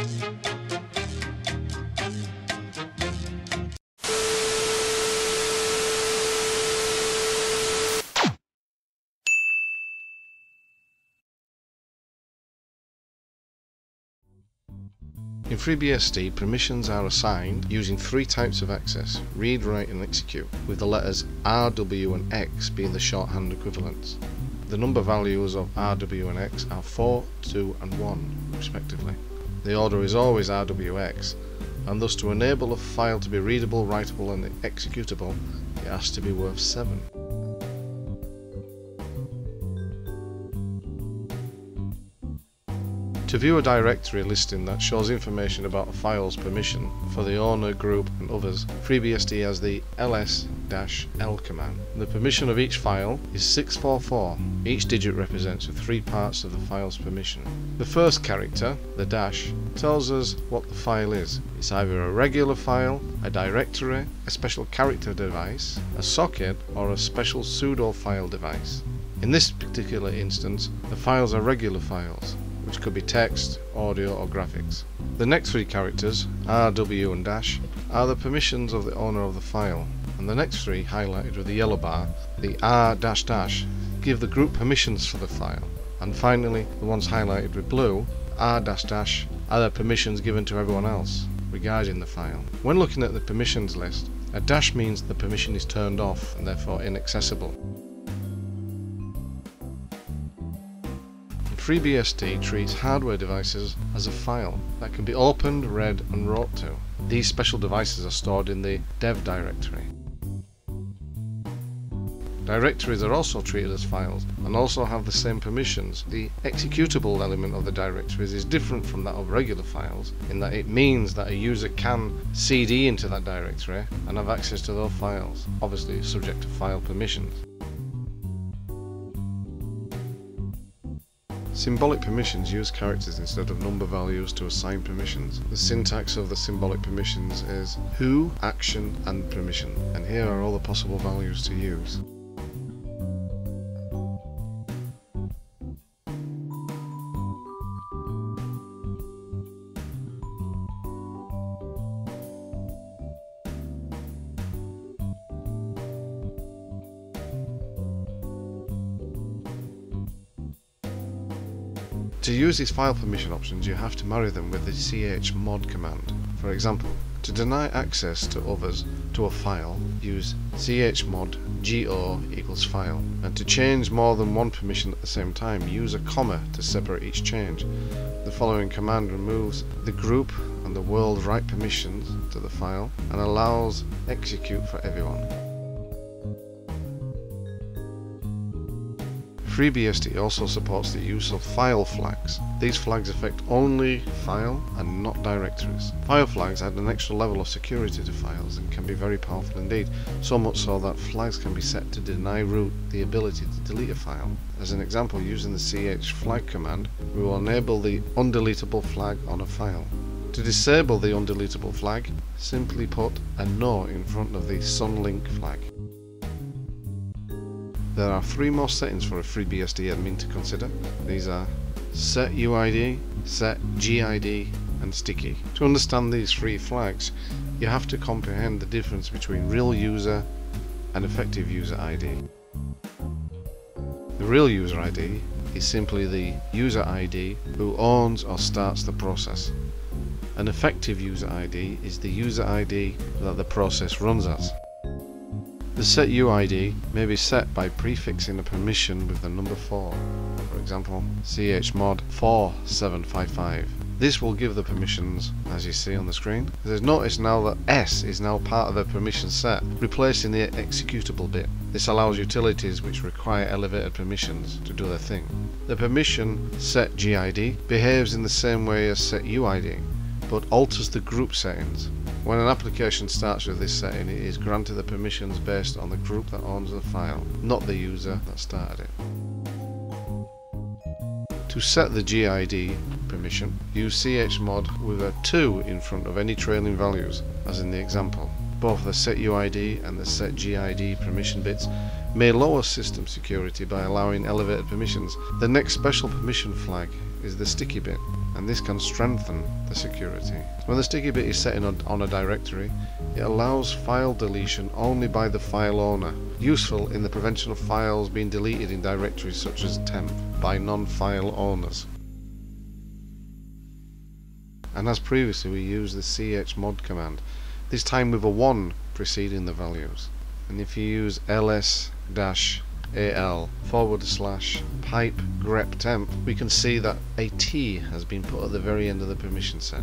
In FreeBSD, permissions are assigned using three types of access, read, write and execute, with the letters R, W and X being the shorthand equivalents. The number values of R, W and X are 4, 2 and 1 respectively. The order is always RWX, and thus to enable a file to be readable, writable and executable, it has to be worth 7. To view a directory listing that shows information about a file's permission for the owner, group and others, FreeBSD has the ls-l command. The permission of each file is 644. Each digit represents the three parts of the file's permission. The first character, the dash, tells us what the file is. It's either a regular file, a directory, a special character device, a socket or a special pseudo file device. In this particular instance, the files are regular files which could be text, audio or graphics. The next three characters, R, W and dash, are the permissions of the owner of the file, and the next three, highlighted with the yellow bar, the R dash dash, give the group permissions for the file, and finally the ones highlighted with blue, R dash dash, are the permissions given to everyone else regarding the file. When looking at the permissions list, a dash means the permission is turned off and therefore inaccessible. FreeBSD treats hardware devices as a file that can be opened, read and wrote to. These special devices are stored in the dev directory. Directories are also treated as files and also have the same permissions. The executable element of the directories is different from that of regular files in that it means that a user can cd into that directory and have access to those files, obviously subject to file permissions. Symbolic permissions use characters instead of number values to assign permissions. The syntax of the symbolic permissions is who, action and permission, and here are all the possible values to use. To use these file permission options you have to marry them with the chmod command. For example, to deny access to others to a file, use chmod go equals file, and to change more than one permission at the same time, use a comma to separate each change. The following command removes the group and the world write permissions to the file and allows execute for everyone. FreeBSD also supports the use of file flags. These flags affect only file and not directories. File flags add an extra level of security to files and can be very powerful indeed, so much so that flags can be set to deny root the ability to delete a file. As an example, using the ch flag command, we will enable the undeletable flag on a file. To disable the undeletable flag, simply put a no in front of the sunlink flag. There are three more settings for a FreeBSD admin to consider. These are set UID, set GID and sticky. To understand these three flags, you have to comprehend the difference between real user and effective user ID. The real user ID is simply the user ID who owns or starts the process. An effective user ID is the user ID that the process runs as. The set UID may be set by prefixing a permission with the number 4, for example chmod 4755. This will give the permissions as you see on the screen. There's notice now that S is now part of the permission set, replacing the executable bit. This allows utilities which require elevated permissions to do their thing. The permission set GID behaves in the same way as set UID, but alters the group settings. When an application starts with this setting, it is granted the permissions based on the group that owns the file, not the user that started it. To set the GID permission, use chmod with a 2 in front of any trailing values, as in the example. Both the setUID and the setGID permission bits may lower system security by allowing elevated permissions. The next special permission flag is the sticky bit and this can strengthen the security. When the sticky bit is set in a, on a directory, it allows file deletion only by the file owner, useful in the prevention of files being deleted in directories such as temp by non-file owners. And as previously we use the chmod command, this time with a 1 preceding the values. And if you use ls dash al forward slash pipe grep temp, we can see that a t has been put at the very end of the permission set.